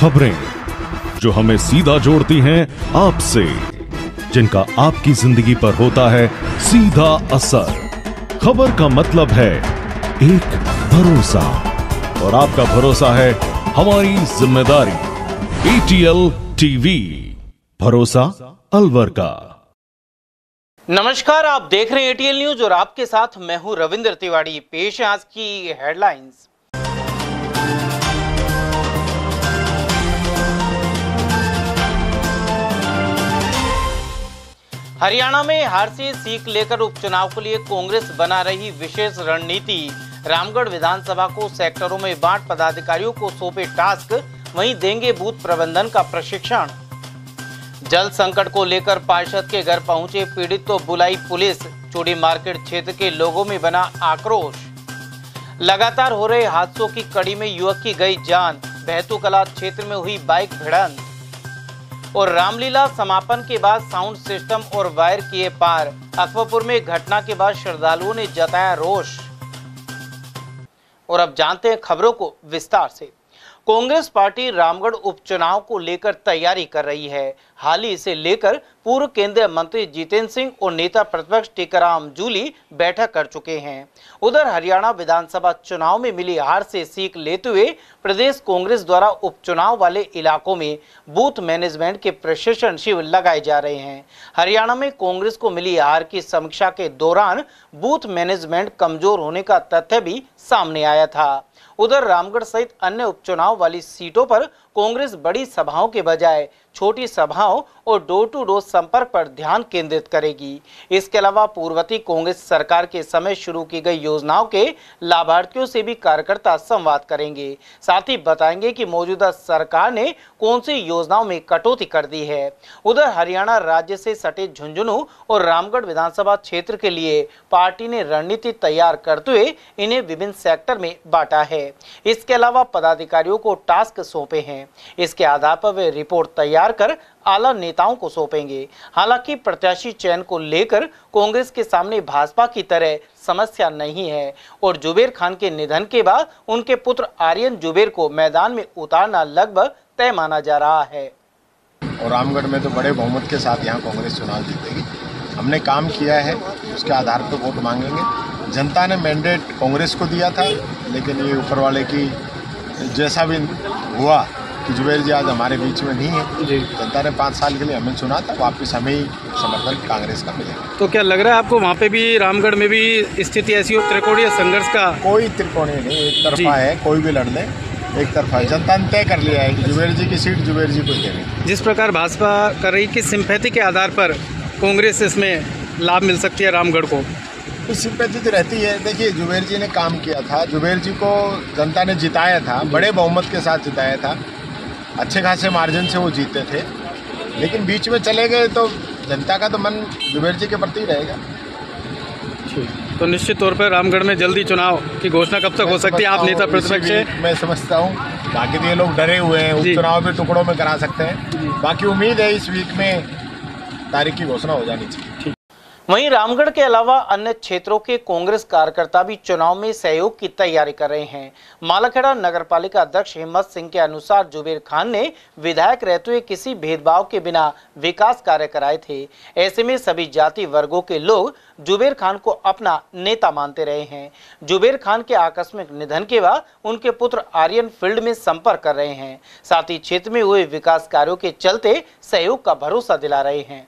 खबरें, जो हमें सीधा जोड़ती हैं आपसे, जिनका आपकी ज़िंदगी पर होता है सीधा असर। खबर का मतलब है एक भरोसा, और आपका भरोसा है हमारी ज़िम्मेदारी। एटीएल टीवी भरोसा अलवर का। नमस्कार, आप देख रहे हैं एटीएल न्यूज़ और आपके साथ मैं हूँ रविंद्र तिवाड़ी पेश है आज की हेडलाइंस हरियाणा में हार से सीख लेकर उपचुनाव के लिए कांग्रेस बना रही विशेष रणनीति। रामगढ़ विधानसभा को सेक्टरों में बांट पदाधिकारियों को सौंपे टास्क, वहीं देंगे बूथ प्रबंधन का प्रशिक्षण। जल संकट को लेकर पार्षद के घर पहुँचे पीड़ित तो बुलाई पुलिस, चूड़ी मार्केट क्षेत्र के लोगों में बना आक्रोश। लगातार हो रहे हादसों की कड़ी में युवक की गई जान बहतू कला क्षेत्र में हुई बाइक भिड़ंत। और रामलीला समापन के बाद साउंड सिस्टम और वायर किए पार। अकबरपुर में घटना के बाद श्रद्धालुओं ने जताया रोष। और अब जानते हैं खबरों को विस्तार से। कांग्रेस पार्टी रामगढ़ उपचुनाव को लेकर तैयारी कर रही है। हाल ही इसे लेकर पूर्व केंद्रीय मंत्री जितेंद्र सिंह और नेता प्रतिपक्ष टीकाराम जूली बैठक कर चुके हैं। उधर हरियाणा विधानसभा चुनाव में मिली हार से सीख लेते हुए प्रदेश कांग्रेस द्वारा उपचुनाव वाले इलाकों में बूथ मैनेजमेंट के प्रशिक्षण शिविर लगाए जा रहे हैं। हरियाणा में कांग्रेस को मिली हार की समीक्षा के दौरान बूथ मैनेजमेंट कमज़ोर होने का तथ्य भी सामने आया था। उधर रामगढ़ सहित अन्य उपचुनाव वाली सीटों पर कांग्रेस बड़ी सभाओं के बजाय छोटी सभाओं और डोर टू डोर संपर्क पर ध्यान केंद्रित करेगी। इसके अलावा पूर्वती कांग्रेस सरकार के समय शुरू की गई योजनाओं के लाभार्थियों से भी कार्यकर्ता संवाद करेंगे। साथ ही बताएँगे कि मौजूदा सरकार ने कौन सी योजनाओं में कटौती कर दी है। उधर हरियाणा राज्य से सटे झुंझुनू और रामगढ़ विधानसभा क्षेत्र के लिए पार्टी ने रणनीति तैयार करते हुए इन्हें विभिन्न सेक्टर में बांटा है। इसके अलावा पदाधिकारियों को टास्क सौंपे हैं। इसके आधार पर वे रिपोर्ट तैयार कर आला नेताओं को सौंपेंगे। हालाँकि प्रत्याशी चयन को लेकर कांग्रेस के सामने भाजपा की तरह समस्या नहीं है और जुबेर खान के निधन के बाद उनके पुत्र आर्यन जुबेर को मैदान में उतारना लगभग तय माना जा रहा है। और रामगढ़ में तो बड़े बहुमत के साथ यहाँ कांग्रेस चुनाव जीतेगी। हमने काम किया है, उसके आधार पर वोट मांगेंगे। जनता ने मैंडेट कांग्रेस को दिया था, लेकिन ये ऊपर वाले की, जैसा भी हुआ कि जुबेर जी आज हमारे बीच में नहीं है। जनता ने पाँच साल के लिए हमें चुना था वापिस हमें ही समर्थन कांग्रेस का मिलेगा तो क्या लग रहा है आपको वहाँ पे भी रामगढ़ में भी स्थिति ऐसी हो त्रिकोणीय संघर्ष का? कोई त्रिकोणीय नहीं एक तरफा है कोई भी लड़ ले एक तरफा है। जनता ने तय कर लिया है कि जुबेर जी की सीट जुबेर जी को देनी जिस प्रकार भाजपा कर रही कि सिंपैथी के आधार पर कांग्रेस इसमें लाभ मिल सकती है रामगढ़ को? कुछ सिंपैथी तो रहती है। देखिए जुबेर जी ने काम किया था। जुबेर जी को जनता ने जिताया था बड़े बहुमत के साथ जिताया था। अच्छे खासे मार्जिन से वो जीते थे। लेकिन बीच में चले गए तो जनता का तो मन जुबेर जी के प्रति रहेगा। तो निश्चित तौर पर रामगढ़ में जल्दी चुनाव की घोषणा कब तक हो सकती है? आप नेता प्रतिपक्ष मैं समझता हूँ बाकी तो ये लोग डरे हुए हैं। उपचुनाव भी टुकड़ों में करा सकते हैं। बाकी उम्मीद है इस वीक में तारीख की घोषणा हो जानी चाहिए। वहीं रामगढ़ के अलावा अन्य क्षेत्रों के कांग्रेस कार्यकर्ता भी चुनाव में सहयोग की तैयारी कर रहे हैं। मालाखेड़ा नगर पालिका अध्यक्ष हिम्मत सिंह के अनुसार जुबेर खान ने विधायक रहते हुए किसी भेदभाव के बिना विकास कार्य कराए थे। ऐसे में सभी जाति वर्गों के लोग जुबेर खान को अपना नेता मानते रहे हैं। जुबेर खान के आकस्मिक निधन के बाद उनके पुत्र आर्यन फ़ील्ड में संपर्क कर रहे हैं। साथ ही क्षेत्र में हुए विकास कार्यों के चलते सहयोग का भरोसा दिला रहे हैं।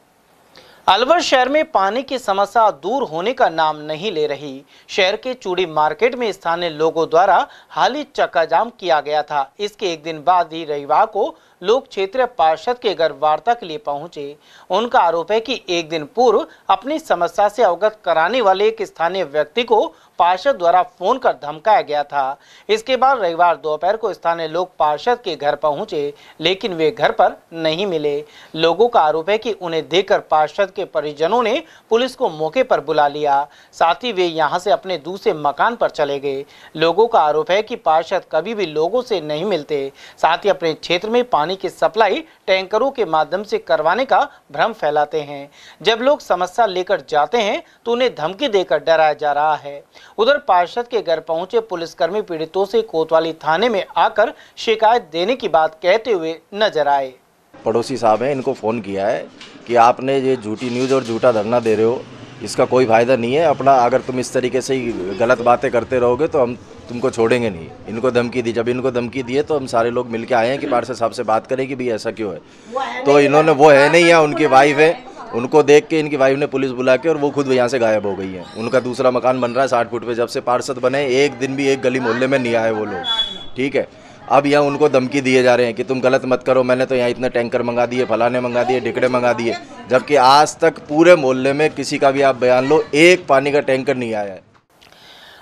अलवर शहर में पानी की समस्या दूर होने का नाम नहीं ले रही। शहर के चूड़ी मार्केट में स्थानीय लोगों द्वारा हाल ही चक्काजाम किया गया था। इसके एक दिन बाद ही रविवार को लोग क्षेत्रीय पार्षद के घर वार्ता के लिए पहुँचे। उनका आरोप है कि एक दिन पूर्व अपनी समस्या से अवगत कराने वाले एक स्थानीय व्यक्ति को पार्षद द्वारा फ़ोन कर धमकाया गया था। इसके बाद रविवार दोपहर को स्थानीय लोग पार्षद के घर पहुँचे, लेकिन वे घर पर नहीं मिले। लोगों का आरोप है कि उन्हें देखकर पार्षद के परिजनों ने पुलिस को मौके पर बुला लिया। साथ ही वे यहाँ से अपने दूसरे मकान पर चले गए। लोगों का आरोप है कि पार्षद कभी भी लोगों से नहीं मिलते। साथ ही अपने क्षेत्र में पानी की सप्लाई टैंकरों के माध्यम से करवाने का भ्रम फैलाते हैं। जब लोग समस्या लेकर जाते हैं तो उन्हें धमकी देकर डराया जा रहा है। उधर पार्षद के घर पहुँचे पुलिसकर्मी पीड़ितों से कोतवाली थाने में आकर शिकायत देने की बात कहते हुए नज़र आए। पड़ोसी साहब हैं, इनको फ़ोन किया है कि आपने ये झूठी न्यूज़ और झूठा धरना दे रहे हो। इसका कोई फ़ायदा नहीं है। अपना अगर तुम इस तरीके से ही गलत बातें करते रहोगे तो हम तुमको छोड़ेंगे नहीं। इनको धमकी दी। जब इनको धमकी दी है तो हम सारे लोग मिल के आए हैं कि पार्षद साहब से बात करें कि भाई ऐसा क्यों है। तो इन्होंने वो है नहीं है, उनकी वाइफ है। उनको देख के इनकी वाइफ ने पुलिस बुला के और वो खुद यहाँ से गायब हो गई है। उनका दूसरा मकान बन रहा है साठ फुट पे। जब से पार्षद बने, एक दिन भी एक गली मोहल्ले में नहीं आए वो लोग। ठीक है? अब यहाँ उनको धमकी दिए जा रहे हैं कि तुम गलत मत करो, मैंने तो यहाँ इतने टैंकर मंगा दिए, फलाने मंगा दिए टिकड़े मंगा दिए, जबकि आज तक पूरे मोहल्ले में किसी का भी आप बयान लो, एक पानी का टैंकर नहीं आया है।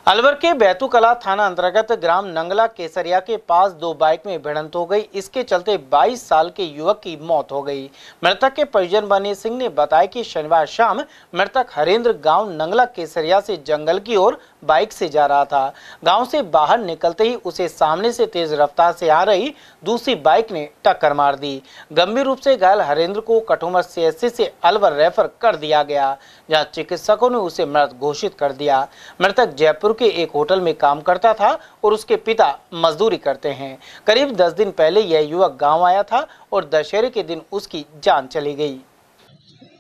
अलवर के बैतूकला थाना अंतर्गत ग्राम नंगला केसरिया के पास दो बाइक में भिड़ंत हो गई। इसके चलते 22 साल के युवक की मौत हो गई। मृतक के परिजन बनी सिंह ने बताया कि शनिवार शाम मृतक हरेंद्र गाँव नंगला केसरिया से जंगल की ओर बाइक से जा रहा था। गाँव से बाहर निकलते ही उसे सामने से तेज रफ्तार से आ रही दूसरी बाइक ने टक्कर मार दी। गंभीर रूप से घायल हरेंद्र को कठुमर सीएससी से अलवर रेफर कर दिया गया, जहाँ चिकित्सकों ने उसे मृत घोषित कर दिया। मृतक जयपुर के एक होटल में काम करता था और उसके पिता मजदूरी करते हैं। करीब दस दिन पहले यह युवक गाँव आया था और दशहरे के दिन उसकी जान चली गई।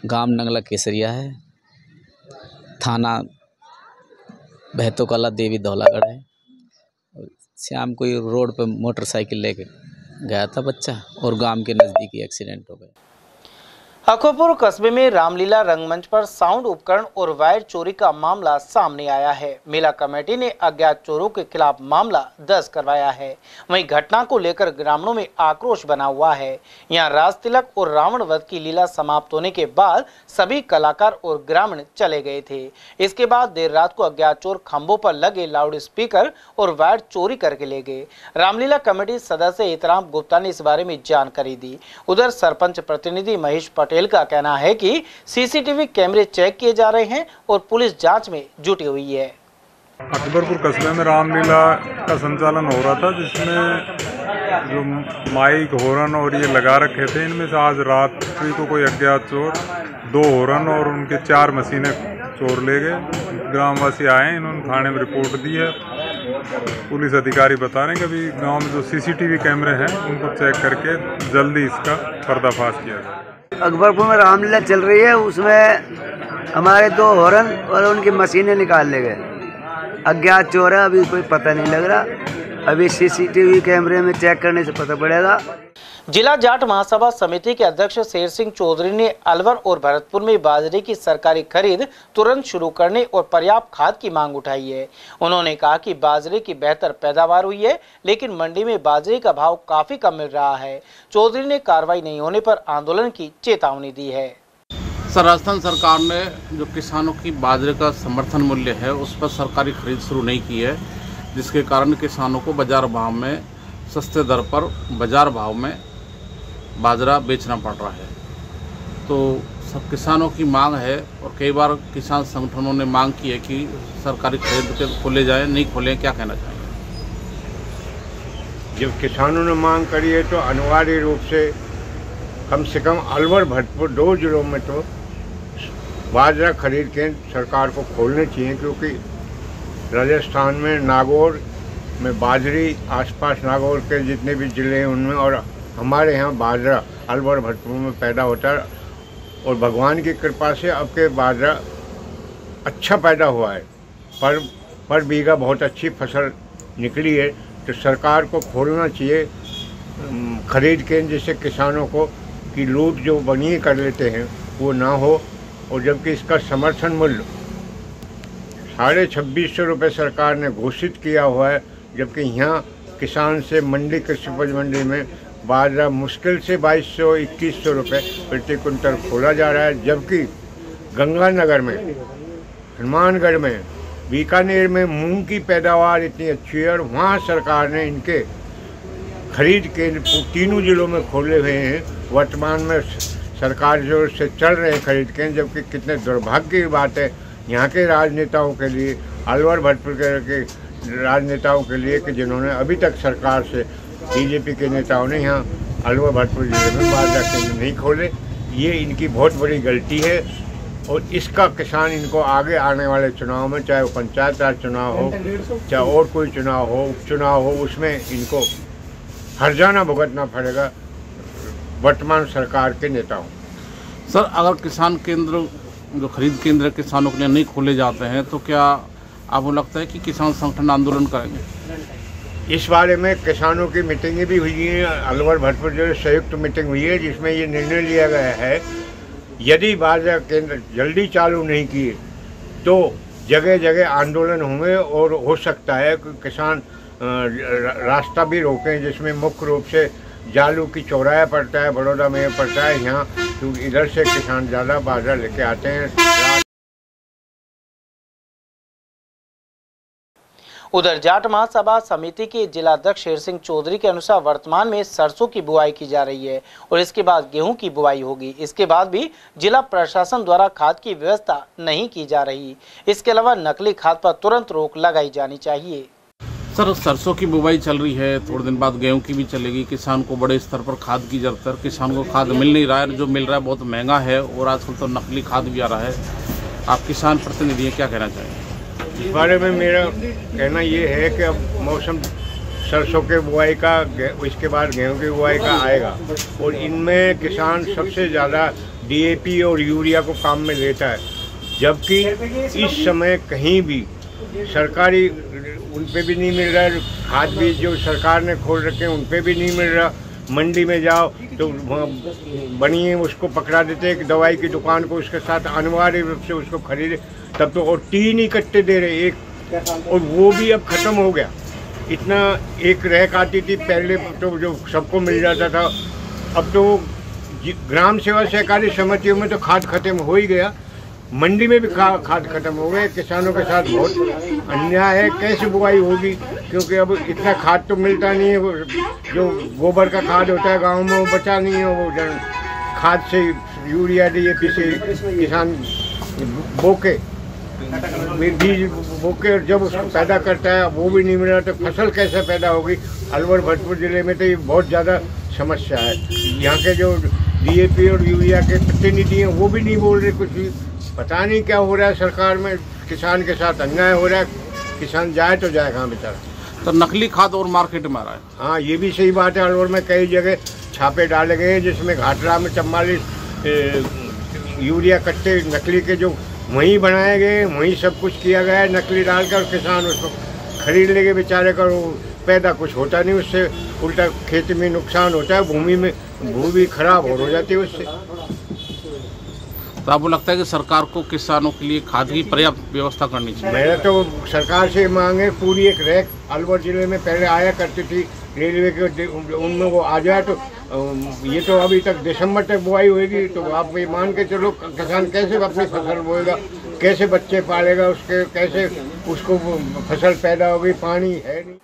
गाँव नंगला केसरिया है। थाना बहतो कला देवी धौलागढ़ है। शाम को रोड पर मोटरसाइकिल लेके गया था बच्चा और गाँव के नज़दीक ही एक्सीडेंट हो गया। अकोपुर कस्बे में रामलीला रंगमंच पर साउंड उपकरण और वायर चोरी का मामला सामने आया है। मेला कमेटी ने अज्ञात चोरों के खिलाफ मामला दर्ज करवाया है। वहीं घटना को लेकर ग्रामीणों में आक्रोश बना हुआ है। यहाँ राज तिलक और रावण वध की लीला समाप्त होने के बाद सभी कलाकार और ग्रामीण चले गए थे। इसके बाद देर रात को अज्ञात चोर खंभों पर लगे लाउड स्पीकर और वायर चोरी करके ले गए। रामलीला कमेटी सदस्य इतराम गुप्ता ने इस बारे में जानकारी दी। उधर सरपंच प्रतिनिधि महेश पटेल का कहना है कि सीसीटीवी कैमरे चेक किए जा रहे हैं और पुलिस जाँच में जुटी हुई है। अकबरपुर कस्बे में रामलीला का संचालन हो रहा था, जिसमें जो माइक, हॉर्न और ये लगा रखे थे, इनमें से आज रात्रि को कोई अज्ञात चोर, दो हॉर्न और उनके चार मशीनें चोर ले गए। ग्रामवासी आए, इन्होंने थाने में रिपोर्ट दी है। पुलिस अधिकारी बता रहे हैं कि अभी गाँव में जो सीसीटीवी कैमरे हैं उनको चेक करके जल्दी इसका पर्दाफाश किया जाए। अकबरपुर में रामलीला चल रही है, उसमें हमारे दो हॉर्न और उनकी मशीनें निकाल ले गए। अज्ञात चोर है, अभी कोई पता नहीं लग रहा। अभी सीसीटीवी कैमरे में चेक करने से पता पड़ेगा। जिला जाट महासभा समिति के अध्यक्ष शेर सिंह चौधरी ने अलवर और भरतपुर में बाजरे की सरकारी खरीद तुरंत शुरू करने और पर्याप्त खाद की मांग उठाई है। उन्होंने कहा कि बाजरे की बेहतर पैदावार हुई है, लेकिन मंडी में बाजरे का भाव काफ़ी कम मिल रहा है। चौधरी ने कार्रवाई नहीं होने पर आंदोलन की चेतावनी दी है। सर, राजस्थान सरकार ने जो किसानों की बाजरे का समर्थन मूल्य है, उस पर सरकारी खरीद शुरू नहीं की है, जिसके कारण किसानों को बाज़ार भाव में, सस्ते दर पर बाज़ार भाव में बाजरा बेचना पड़ रहा है। तो सब किसानों की मांग है और कई बार किसान संगठनों ने मांग की है कि सरकारी खरीद खोले जाए, नहीं खोले, क्या कहना चाहेंगे? जब किसानों ने मांग करी है तो अनिवार्य रूप से कम से कम अलवर, भरतपुर, दो जिलों में तो बाजरा खरीद के सरकार को खोलने चाहिए, क्योंकि राजस्थान में नागौर में बाजरी, आसपास नागौर के जितने भी ज़िले हैं उनमें और हमारे यहाँ बाजरा अलवर भरतपुर में पैदा होता है और भगवान की कृपा से अब के बाजरा अच्छा पैदा हुआ है। पर पर बीघा बहुत अच्छी फ़सल निकली है तो सरकार को खोलना चाहिए खरीद के जिससे किसानों को कि लूट जो बनी कर लेते हैं, वो ना हो। और जबकि इसका समर्थन मूल्य साढ़े छब्बीस सौ रुपये सरकार ने घोषित किया हुआ है, जबकि यहाँ किसान से मंडी, कृषि उपज मंडी में बाजरा मुश्किल से बाईस सौ इक्कीस सौ रुपये प्रति कुंटल खोला जा रहा है, जबकि गंगानगर में, हनुमानगढ़ में, बीकानेर में मूंग की पैदावार इतनी अच्छी है और वहाँ सरकार ने इनके खरीद केंद्र तीनों जिलों में खोले हुए हैं। वर्तमान में सरकार ज़ोर से चल रहे हैं खरीद केंद्र जबकि कितने दुर्भाग्य की बात है, यहाँ के राजनेताओं के लिए, अलवर, भरतपुर के राजनेताओं के लिए कि जिन्होंने अभी तक सरकार से बीजेपी के नेताओं ने यहाँ अलवर भरतपुर ज़िले में बाजरा केंद्र नहीं खोले। ये इनकी बहुत बड़ी गलती है और इसका किसान इनको आगे आने वाले चुनाव में, चाहे वो पंचायत राज चुनाव हो, चाहे और कोई चुनाव हो, उपचुनाव हो, उसमें इनको हरजाना भुगतना पड़ेगा वर्तमान सरकार के नेताओं। सर, अगर किसान केंद्र, जो खरीद केंद्र किसानों के लिए नहीं खोले जाते हैं तो क्या आपको लगता है कि किसान संगठन आंदोलन करेंगे? इस बारे में किसानों की मीटिंगें भी हुई हैं। अलवर भरतपुर जो संयुक्त मीटिंग हुई है, जिसमें ये निर्णय लिया गया है, यदि बाज़ार केंद्र जल्दी चालू नहीं किए तो जगह जगह आंदोलन होंगे और हो सकता है कि किसान रास्ता भी रोकें, जिसमें मुख्य रूप से जालू की चौराया पड़ता है, बड़ौदा में पड़ता है, यहाँ, क्योंकि इधर से किसान ज़्यादा बाज़ार लेके आते हैं। उधर जाट महासभा समिति के जिलाध्यक्ष शेर सिंह चौधरी के अनुसार वर्तमान में सरसों की बुआई की जा रही है और इसके बाद गेहूँ की बुआई होगी। इसके बाद भी जिला प्रशासन द्वारा खाद की व्यवस्था नहीं की जा रही। इसके अलावा नकली खाद पर तुरंत रोक लगाई जानी चाहिए। सर, सरसों की बुवाई चल रही है, थोड़े दिन बाद गेहूँ की भी चलेगी। किसान को बड़े स्तर पर खाद की ज़रूरत है। किसान को खाद मिल नहीं रहा है, जो मिल रहा है बहुत महँगा है और आजकल तो नकली खाद भी आ रहा है। आप किसान प्रतिनिधि क्या कहना चाहेंगे? इस बारे में मेरा कहना ये है कि अब मौसम सरसों के बुआई का इसके बाद गेहूँ की बुआई का आएगा और इनमें किसान सबसे ज़्यादा डीएपी और यूरिया को काम में लेता है। जबकि इस समय कहीं भी सरकारी, उन पर भी नहीं मिल रहा है, खाद बीज जो सरकार ने खोल रखे हैं, उन पर भी नहीं मिल रहा। मंडी में जाओ तो बनिए, उसको पकड़ा देते एक दवाई की दुकान को उसके साथ अनिवार्य रूप से उसको खरीदे। तब तो और तीन ही कट्टे दे रहे एक और वो भी अब ख़त्म हो गया। इतना एक रैक आती थी पहले तो जो सबको मिल जाता था। अब तो ग्राम सेवा सहकारी समितियों में तो खाद खत्म हो ही गया। मंडी में भी खा, खाद खत्म हो गए किसानों के साथ बहुत अन्याय है कैसे बुआई होगी? क्योंकि अब इतना खाद तो मिलता नहीं है जो गोबर का खाद होता है गाँव में वो बचा नहीं है वो खाद से यूरिया डी ए किसान बोके। बीज बोके और जब उसको पैदा करता है वो भी नहीं मिल रहा तो फ़सल कैसे पैदा होगी? अलवर भरतपुर ज़िले में तो ये बहुत ज़्यादा समस्या है। यहाँ के जो डीएपी और यूरिया के प्रतिनिधि हैं वो भी नहीं बोल रहे कुछ भी। पता नहीं क्या हो रहा है सरकार में। किसान के साथ अन्याय हो रहा है। किसान जाए तो जाए कहाँ बेचारा। तो नकली खाद और मार्केट में आ रहा है। हाँ ये भी सही बात है। अलवर में कई जगह छापे डाले गए हैं जिसमें घाटरा में चम्बालीस यूरिया कट्टे नकली के जो वहीं बनाए गए वहीं सब कुछ किया गया है नकली डालकर किसान उसको खरीद लेंगे बेचारे का पैदा कुछ होता नहीं उससे उल्टा खेती में नुकसान होता है भूमि में भूमि खराब हो जाती है उससे। तो आपको लगता है कि सरकार को किसानों के लिए खाद की पर्याप्त व्यवस्था करनी चाहिए? मेरा तो सरकार से मांगे पूरी एक रैक अलवर ज़िले में पहले आया करती थी रेलवे के उनमें वो आ जाए तो ये तो अभी तक दिसंबर तक बुआई होगी तो आप ये मान के चलो, किसान कैसे अपनी फ़सल बोएगा, कैसे बच्चे पालेगा, उसके, कैसे उसको फ़सल पैदा होगी, पानी है नहीं।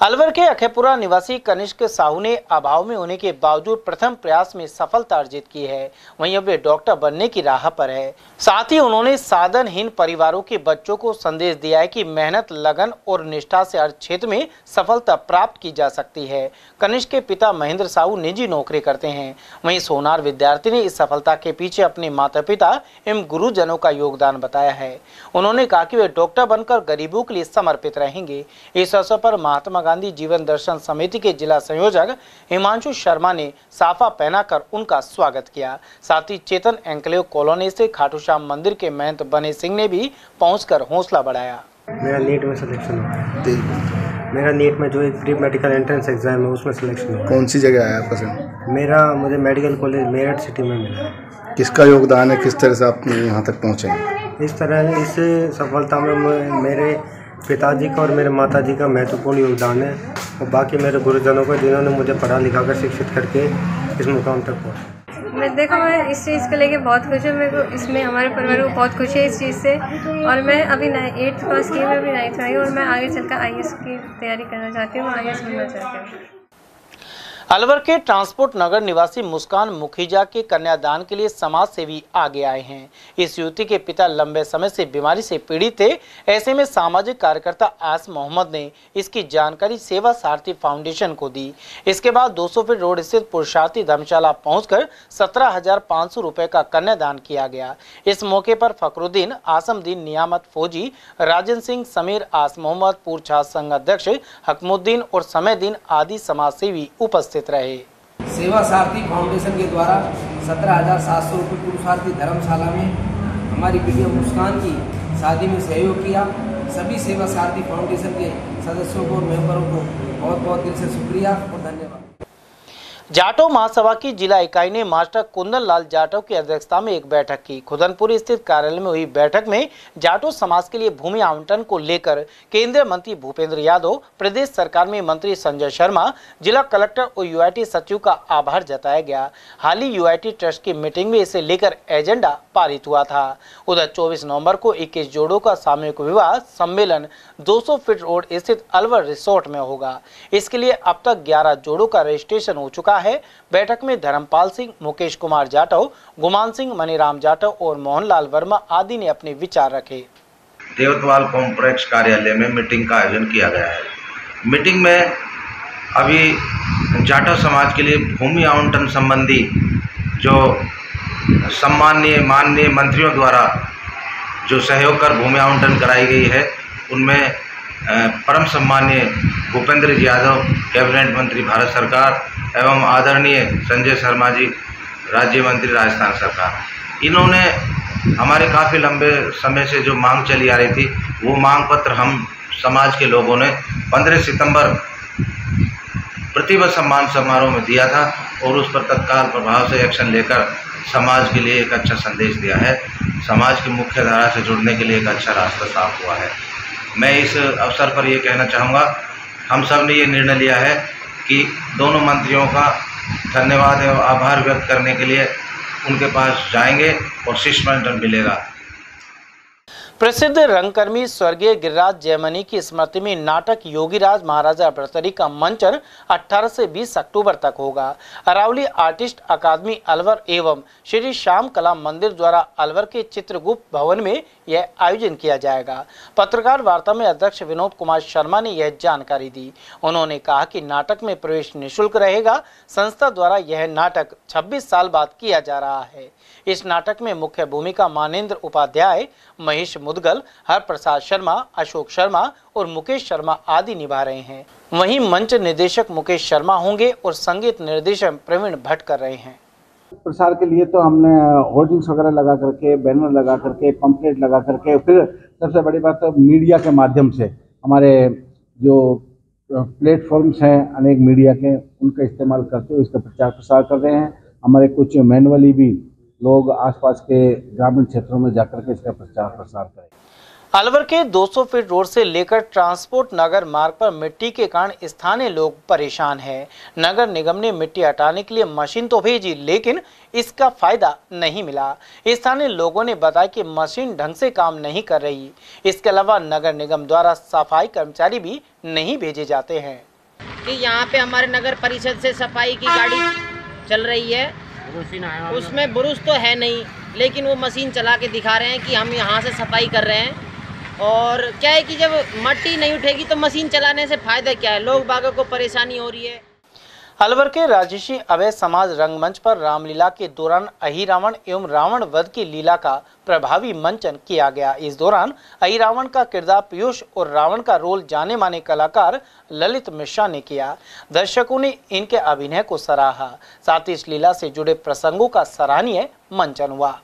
अलवर के अखेपुरा निवासी कनिष्क साहू ने अभाव में होने के बावजूद प्रथम प्रयास में सफलता अर्जित की है। वहीं अब वे डॉक्टर बनने की राह पर है। साथ ही उन्होंने साधनहीन परिवारों के बच्चों को संदेश दिया है कि मेहनत, लगन और निष्ठा से हर क्षेत्र में सफलता प्राप्त की जा सकती है। कनिष्क के पिता महेंद्र साहू निजी नौकरी करते हैं। वहीं सोनार विद्यार्थी ने इस सफलता के पीछे अपने माता पिता एवं गुरुजनों का योगदान बताया है। उन्होंने कहा कि वे डॉक्टर बनकर गरीबों के लिए समर्पित रहेंगे। इस अवसर पर महात्मा गांधी जीवन दर्शन समिति के जिला संयोजक हिमांशु शर्मा ने साफा पहनाकर उनका स्वागत किया। साथ ही चेतन एंकलेव कॉलोनी से खाटू श्याम मंदिर के महंत बने सिंह ने भी पहुंचकर हौसला बढ़ाया। मेरा नीट में सिलेक्शन हुआ मेरा नीट में जो एक प्री मेडिकल एंट्रेंस एग्ज़ाम है उसमें सिलेक्शन हुआ कौन सी जगह आया आपका मेरा मुझे मेडिकल कॉलेज मेरठ सिटी में मिला किसका योगदान है? किस तरह से आप यहाँ तक पहुँचे? इस तरह इस सफलता में मेरे पिताजी का और मेरे माता जी का महत्वपूर्ण योगदान है। और बाकी मेरे गुरुजनों को जिन्होंने मुझे पढ़ा लिखा कर शिक्षित करके इस मुकाम तक पहुँचा। मैं देखो, मैं इस चीज़ को लेके बहुत खुश हूँ। मेरे को इसमें हमारे परिवार को बहुत खुशी है इस चीज़ से। और मैं अभी एट्थ पास की मैं अभी नाइन्थ आई हूँ और मैं आगे चलकर आई की तैयारी करना चाहती हूँ आई बनना चाहती हूँ। अलवर के ट्रांसपोर्ट नगर निवासी मुस्कान मुखीजा के कन्यादान के लिए समाज सेवी आगे आए हैं। इस युवती के पिता लंबे समय से बीमारी से पीड़ित थे। ऐसे में सामाजिक कार्यकर्ता आस मोहम्मद ने इसकी जानकारी सेवा सारथी फाउंडेशन को दी। इसके बाद 200 फीट रोड स्थित पुरुषार्थी धर्मशाला पहुंचकर सत्रह रुपए का कन्यादान किया गया। इस मौके पर फखरुद्दीन, आसमदीन, नियामत फौजी, राजन सिंह, समीर, आस मोहम्मद पूर्व छात्र संघ अध्यक्ष, हकमुद्दीन और समयदीन आदि समाज सेवी उपस्थित रहे। सेवा सारथी फाउंडेशन के द्वारा सत्रह हज़ार सात सौ रुपये पुरुषार्थी धर्मशाला में हमारी बेटिया मुस्कान की शादी में सहयोग किया। सभी सेवा सारथी फाउंडेशन के सदस्यों को मेम्बरों मेंबरों को बहुत बहुत दिल से शुक्रिया और धन्यवाद। जाटो महासभा की जिला इकाई ने मास्टर कुंदन लाल जाटव की अध्यक्षता में एक बैठक की। खुदनपुर स्थित कार्यालय में हुई बैठक में जाटो समाज के लिए भूमि आवंटन को लेकर केंद्रीय मंत्री भूपेंद्र यादव, प्रदेश सरकार में मंत्री संजय शर्मा, जिला कलेक्टर और यूआईटी सचिव का आभार जताया गया। हाल ही यूआईटी ट्रस्ट की मीटिंग में इसे लेकर एजेंडा पारित हुआ था। उधर चौबीस नवंबर को 21 जोड़ों का सामूहिक विवाह सम्मेलन 200 फीट रोड स्थित अलवर रिसोर्ट में होगा। इसके लिए अब तक 11 जोड़ों का रजिस्ट्रेशन हो चुका है। बैठक में धर्मपाल सिंह, मुकेश कुमार जाटव, गुमान सिंह, मनीराम जाटव और मोहनलाल वर्मा आदि ने अपने विचार रखे। देवतवाल कॉम्प्लेक्स कार्यालय में मीटिंग का आयोजन किया गया है। मीटिंग में अभी जाटव समाज के लिए भूमि आवंटन संबंधी जो सम्माननीय, माननीय मंत्रियों द्वारा जो सहयोग कर भूमि आवंटन कराई गई है, उनमें परम सम्माननीय भूपेंद्र जी यादव, कैबिनेट मंत्री भारत सरकार एवं आदरणीय संजय शर्मा जी, राज्य मंत्री राजस्थान सरकार। इन्होंने हमारे काफ़ी लंबे समय से जो मांग चली आ रही थी, वो मांग पत्र हम समाज के लोगों ने 15 सितंबर प्रतिभा सम्मान समारोह में दिया था और उस पर तत्काल प्रभाव से एक्शन लेकर समाज के लिए एक अच्छा संदेश दिया है। समाज की मुख्य धारा से जुड़ने के लिए एक अच्छा रास्ता साफ़ हुआ है। मैं इस अवसर पर ये कहना चाहूँगा, हम सबने ये निर्णय लिया है कि दोनों मंत्रियों का धन्यवाद एवं आभार व्यक्त करने के लिए उनके पास जाएँगे और शिष्टमंडल मिलेगा। प्रसिद्ध रंगकर्मी स्वर्गीय गिरिराज जयमनी की स्मृति में नाटक योगीराज महाराजा भ्रतरी का मंचन 18 से 20 अक्टूबर तक होगा। अरावली आर्टिस्ट अकादमी अलवर एवं श्री श्याम कला मंदिर द्वारा अलवर के चित्रगुप्त भवन में यह आयोजन किया जाएगा। पत्रकार वार्ता में अध्यक्ष विनोद कुमार शर्मा ने यह जानकारी दी। उन्होंने कहा कि नाटक में प्रवेश निःशुल्क रहेगा। संस्था द्वारा यह नाटक 26 साल बाद किया जा रहा है। इस नाटक में मुख्य भूमिका मानेंद्र उपाध्याय, महेश मुदगल हर प्रसाद शर्मा, अशोक शर्मा और मुकेश शर्मा आदि निभा रहे हैं। वहीं मंच निर्देशक मुकेश शर्मा होंगे और संगीत निर्देशक प्रवीण भट्ट कर रहे हैं। प्रसार के लिए तो हमने होर्डिंग्स वगैरह लगा करके, बैनर लगा करके, पंपलेट लगा करके, फिर सबसे बड़ी बात तो मीडिया के माध्यम से हमारे जो प्लेटफॉर्म्स हैं अनेक मीडिया के, उनका इस्तेमाल करते हुए इसका प्रचार प्रसार कर रहे हैं। हमारे कुछ मैनुअली भी लोग आसपास के ग्रामीण क्षेत्रों में जाकर के इसका प्रचार प्रसार करें। अलवर के 200 फीट रोड से लेकर ट्रांसपोर्ट नगर मार्ग पर मिट्टी के कारण स्थानीय लोग परेशान हैं। नगर निगम ने मिट्टी हटाने के लिए मशीन तो भेजी लेकिन इसका फ़ायदा नहीं मिला। स्थानीय लोगों ने बताया कि मशीन ढंग से काम नहीं कर रही। इसके अलावा नगर निगम द्वारा सफ़ाई कर्मचारी भी नहीं भेजे जाते हैं। कि यहाँ पे हमारे नगर परिषद से सफ़ाई की गाड़ी चल रही है। उसमें बुरुज तो है नहीं, लेकिन वो मशीन चला के दिखा रहे हैं कि हम यहाँ से सफ़ाई कर रहे हैं। और क्या है कि जब मट्टी नहीं उठेगी तो मशीन चलाने से फ़ायदा क्या है? लोग बागों को परेशानी हो रही है। अलवर के राजसी अवैध समाज रंगमंच पर रामलीला के दौरान अहिरावण एवं रावण वध की लीला का प्रभावी मंचन किया गया। इस दौरान अहिरावण का किरदार पीयूष और रावण का रोल जाने माने कलाकार ललित मिश्रा ने किया। दर्शकों ने इनके अभिनय को सराहा। साथ ही इस लीला से जुड़े प्रसंगों का सराहनीय मंचन हुआ।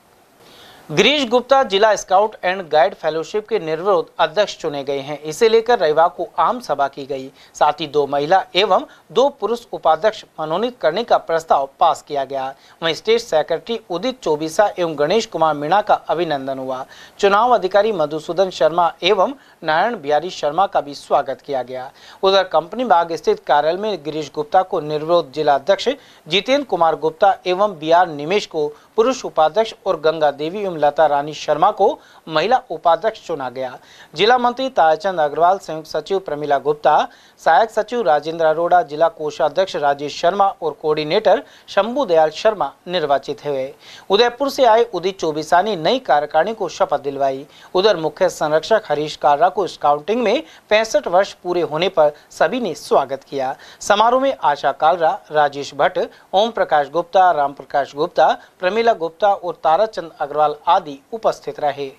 गिरीश गुप्ता जिला स्काउट एंड गाइड फेलोशिप के निर्विरोध अध्यक्ष चुने गए हैं। इसे लेकर रविवार को आम सभा की गई। साथ ही दो महिला एवं दो पुरुष उपाध्यक्ष मनोनीत करने का प्रस्ताव पास किया गया। वहीं स्टेट सेक्रेटरी उदित चौबीसा एवं गणेश कुमार मीणा का अभिनंदन हुआ। चुनाव अधिकारी मधुसूदन शर्मा एवं नारायण बिहारी शर्मा का भी स्वागत किया गया। उधर कंपनी बाग स्थित कार्यालय में गिरीश गुप्ता को निर्विरोध जिला अध्यक्ष जितेंद्र कुमार गुप्ता एवं बी आर निमेश को पुरुष उपाध्यक्ष और गंगा देवी एवं लता रानी शर्मा को महिला उपाध्यक्ष चुना गया। जिला मंत्री ताराचंद अग्रवाल, संयुक्त सचिव प्रमिला गुप्ता, सहायक सचिव राजेंद्र अरोड़ा, जिला कोषाध्यक्ष राजेश शर्मा और कोऑर्डिनेटर शंभू दयाल शर्मा निर्वाचित हुए। उदयपुर से आए उदित चौबीसानी नई कार्यकारिणी को शपथ दिलवाई। उधर मुख्य संरक्षक हरीश कारा को स्काउटिंग में पैंसठ वर्ष पूरे होने पर सभी ने स्वागत किया। समारोह में आशा कालरा, राजेश भट्ट, ओम प्रकाश गुप्ता, राम प्रकाश गुप्ता, प्रमिला गुप्ता और ताराचंद अग्रवाल आदि उपस्थित रहे।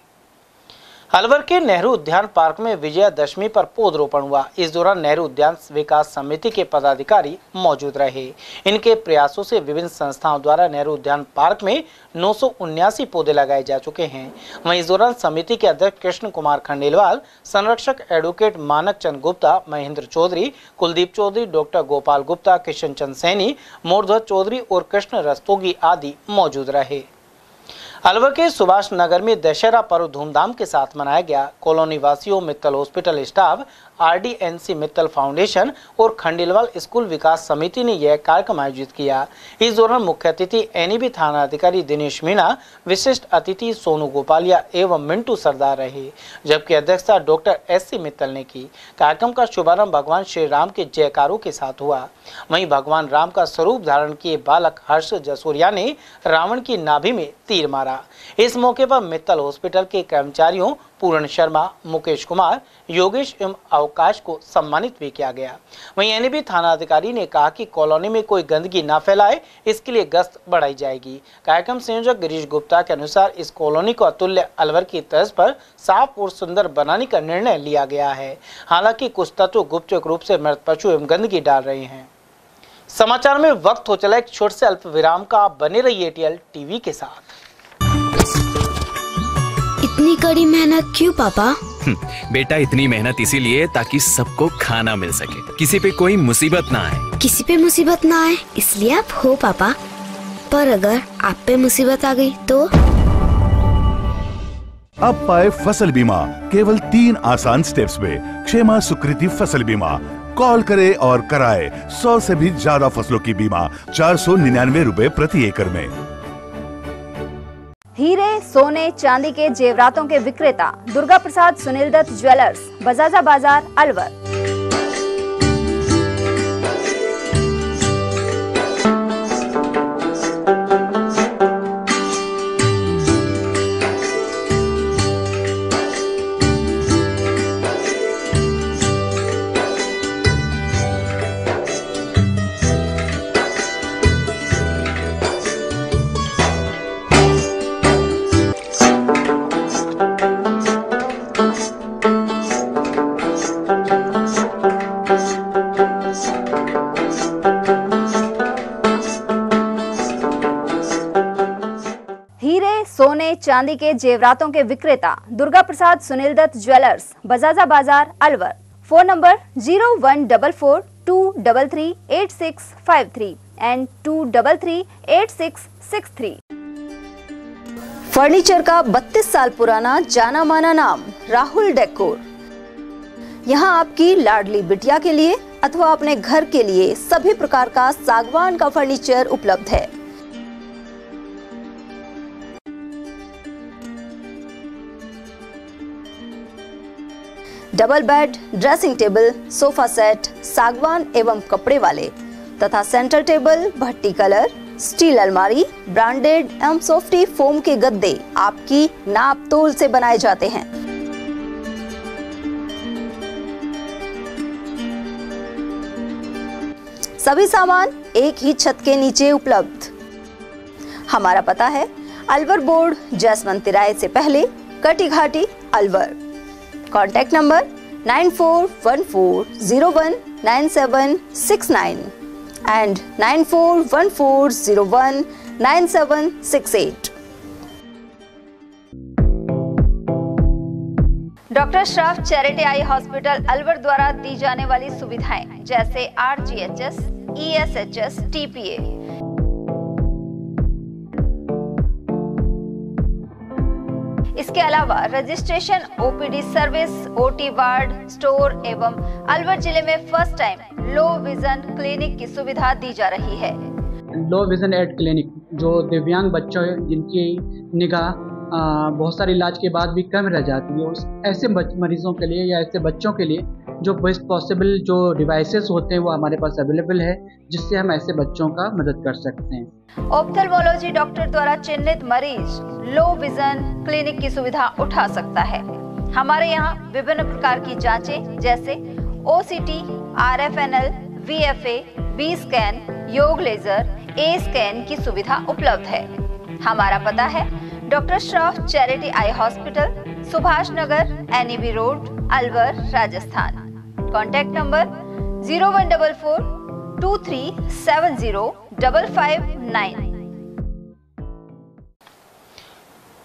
अलवर के नेहरू उद्यान पार्क में विजयादशमी पर पौधरोपण हुआ। इस दौरान नेहरू उद्यान विकास समिति के पदाधिकारी मौजूद रहे। इनके प्रयासों से विभिन्न संस्थाओं द्वारा नेहरू उद्यान पार्क में नौ पौधे लगाए जा चुके हैं। वहीं इस दौरान समिति के अध्यक्ष कृष्ण कुमार खंडेलवाल, संरक्षक एडवोकेट मानक चंद गुप्ता, महेंद्र चौधरी, कुलदीप चौधरी, डॉक्टर गोपाल गुप्ता, किशन चंद सैनी, मोरध्वज चौधरी और कृष्ण रस्तोगी आदि मौजूद रहे। अलवर के सुभाष नगर में दशहरा पर्व धूमधाम के साथ मनाया गया। कॉलोनी वासियों Mittal hospital staff RDNC Mittal foundation और खंडेलवाल स्कूल विकास समिति ने यह कार्यक्रम आयोजित किया। इस दौरान मुख्य अतिथि एनईबी थाना अधिकारी दिनेश मीणा, विशिष्ट अतिथि सोनू गोपालिया एवं मिंटू सरदार रहे, जबकि अध्यक्षता डॉक्टर एस सी मित्तल ने की। कार्यक्रम का शुभारंभ भगवान श्री राम के जयकारों के साथ हुआ। वहीं भगवान राम का स्वरूप धारण किए बालक हर्ष जसोरिया ने रावण की नाभि में तीर मारा। इस मौके पर मित्तल हॉस्पिटल के कर्मचारियों पूर्ण शर्मा, मुकेश कुमार, योगेश एवं अवकाश को सम्मानित भी किया गया। वहीं एनबी थाना अधिकारी ने कहा कि कॉलोनी में कोई गंदगी न फैलाए, इसके लिए गश्त बढ़ाई जाएगी। कार्यक्रम संयोजक गिरीश गुप्ता के अनुसार इस कॉलोनी को अतुल्य अलवर की तर्ज पर साफ़ और सुंदर बनाने का निर्णय लिया गया है। हालाँकि कुछ तत्व गुप्त रूप से मृत पशु एवं गंदगी डाल रहे हैं। समाचार में वक्त हो चला एक छोटे से अल्प विराम का आप बने रही एटीएल टीवी के साथ। इतनी कड़ी मेहनत क्यों पापा? हम्म, बेटा इतनी मेहनत इसीलिए ताकि सबको खाना मिल सके। किसी पे कोई मुसीबत ना आए। किसी पे मुसीबत ना आए इसलिए आप हो पापा। पर अगर आप पे मुसीबत आ गई तो? अब पाए फ़सल बीमा केवल तीन आसान स्टेप्स में। क्षेमा सुकृति फ़सल बीमा कॉल करे और कराए। सौ से भी ज़्यादा फ़सलों की बीमा चार सौ निन्यानवे रूपए प्रति एकड़ में। हीरे, सोने, चांदी के जेवरातों के विक्रेता, दुर्गा प्रसाद, सुनील दत्त ज्वेलर्स, बजाजा बाज़ार, अलवर। चांदी के जेवरातों के विक्रेता दुर्गा प्रसाद सुनील दत्त ज्वेलर्स, बजाजा बाज़ार, Alwar. Phone number zero one double four, two double three, eight six five three and two double three, eight six six three. Furniture का 32 साल पुराना जाना माना नाम, राहुल डेकोर। यहाँ आपकी लाडली बिटिया के लिए अथवा अपने घर के लिए सभी प्रकार का सागवान का फर्नीचर उपलब्ध है। Double bed, dressing table, sofa set, सागवान एवं कपड़े वाले, तथा सेंटर टेबल, भट्टी कलर, स्टील अलमारी, ब्रांडेड एवं सॉफ्टी फोम के गद्दे आपकी नाप तोल से बनाए जाते हैं। सभी सामान एक ही छत के नीचे उपलब्ध। हमारा पता है, अलवर बोर्ड जैसवंत तिराए से पहले Kati Ghati Alwar. Contact number nine four one four zero one nine seven six nine and nine four one four zero one nine seven six eight doctor Shroff charity eye hospital Alwar द्वारा दी जाने वाली सुविधाएँ, जैसे R G H S E S H S T P A इसके अलावा registration, OPD service, OT ward, store एवं अलवर ज़िले में first time low vision clinic की सुविधा दी जा रही है। लो विजन एड क्लिनिक, जो दिव्यांग बच्चों जिनकी निगाह बहुत सारे इलाज के बाद भी कम रह जाती है, उस ऐसे मरीजों के लिए या ऐसे बच्चों के लिए जो बेस्ट पॉसिबल जो डिवाइसेस होते हैं, वो हमारे पास अवेलेबल है, जिससे हम ऐसे बच्चों का मदद कर सकते हैं। ऑप्थेल्मोलॉजी डॉक्टर द्वारा चिन्हित मरीज़ लो विजन क्लिनिक की सुविधा उठा सकता है। हमारे यहाँ विभिन्न प्रकार की जांचें, जैसे O C T R F N L V F A B scan YAG laser A scan की सुविधा उपलब्ध है। हमारा पता है doctor Shroff charity eye hospital Subhash Nagar N road Alwar Rajasthan contact number zero one double four two three seven zero double five nine